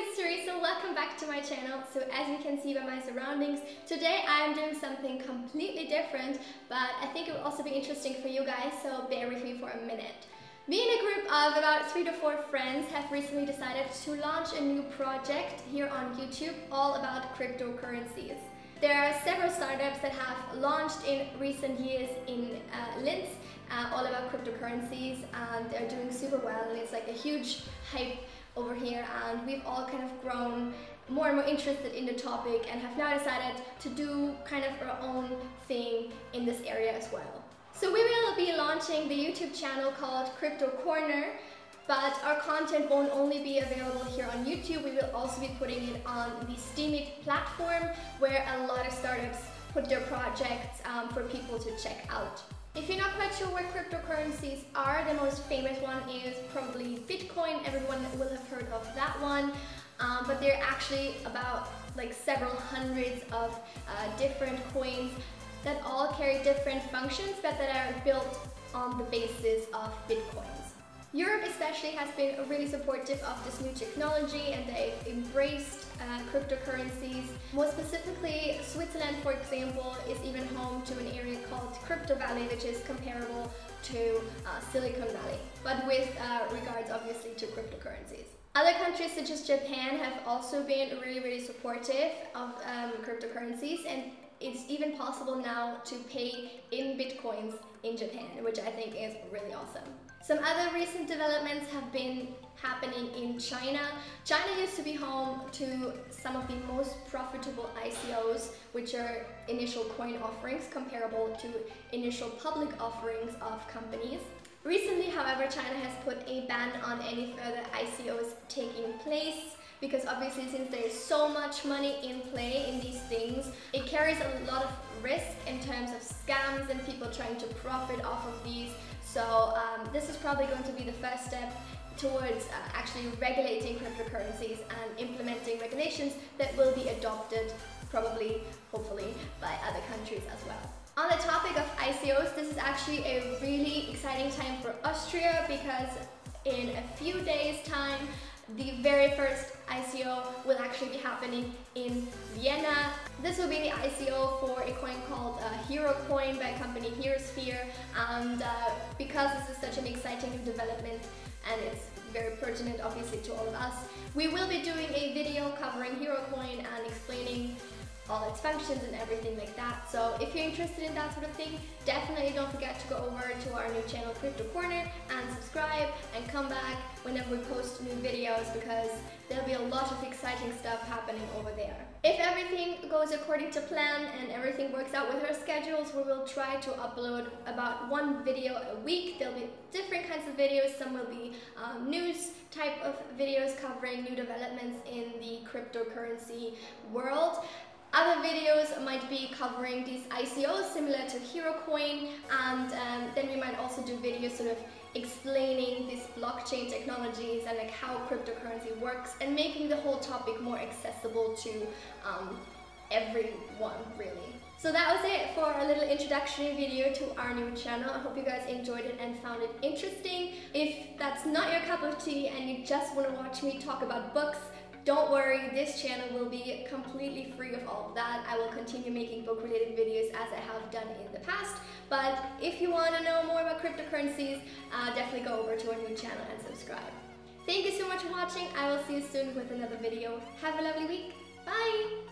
it's Theresa, welcome back to my channel. So as you can see by my surroundings, today I am doing something completely different, but I think it will also be interesting for you guys, so bear with me for a minute. Me and a group of about three to four friends have recently decided to launch a new project here on YouTube all about cryptocurrencies. There are several startups that have launched in recent years in uh, Linz, uh, all about cryptocurrencies, and they're doing super well. And it's like a huge hype over here, and we've all kind of grown more and more interested in the topic and have now decided to do kind of our own thing in this area as well. So we will be launching the YouTube channel called Crypto Corner, but our content won't only be available here on YouTube, we will also be putting it on the Steemit platform where a lot of startups put their projects um, for people to check out. If you're not quite sure what cryptocurrencies are, the most famous one is probably Bitcoin. Everyone will have heard of that one. Um, but there are actually about like several hundreds of uh, different coins that all carry different functions but that are built on the basis of bitcoins. Europe especially has been really supportive of this new technology and they've embraced uh, cryptocurrencies. More specifically, Switzerland, for example, is even home to an area called Crypto Valley, which is comparable to uh, Silicon Valley, but with uh, regards obviously to cryptocurrencies. Other countries such as Japan have also been really, really supportive of um, cryptocurrencies and it's even possible now to pay in bitcoins in Japan, which I think is really awesome. Some other recent developments have been happening in China. China used to be home to some of the most profitable ICOs, which are initial coin offerings comparable to initial public offerings of companies. Recently, however, China has put a ban on any further ICOs taking place because obviously since there is so much money in play in these things, it carries a lot of risk in terms of scams and people trying to profit off of these. So um, this is probably going to be the first step towards uh, actually regulating cryptocurrencies and implementing regulations that will be adopted probably, hopefully, by other countries as well. On the topic of ICOs, this is actually a really exciting time for Austria because in a few days time, the very first ICO will actually be happening in Vienna. This will be the ICO for a coin called uh, Hero Coin by company Herosphere and uh, because this is such an exciting development and it's very pertinent obviously to all of us, we will be doing a video covering Hero Coin and explaining all its functions and everything like that. So if you're interested in that sort of thing, definitely don't forget to go over to our new channel Crypto Corner and subscribe and come back whenever we post new videos because there'll be a lot of exciting stuff happening over there. If everything goes according to plan and everything works out with our schedules, we will try to upload about one video a week. There'll be different kinds of videos. Some will be um, news type of videos covering new developments in the cryptocurrency world. Other videos might be covering these ICOs similar to HeroCoin and um, then we might also do videos sort of explaining these blockchain technologies and like how cryptocurrency works and making the whole topic more accessible to um, everyone really. So that was it for a little introductory video to our new channel. I hope you guys enjoyed it and found it interesting. If that's not your cup of tea and you just want to watch me talk about books, don't worry, this channel will be completely free of all of that. I will continue making book related videos as I have done in the past. But if you want to know more about cryptocurrencies, uh, definitely go over to our new channel and subscribe. Thank you so much for watching. I will see you soon with another video. Have a lovely week. Bye!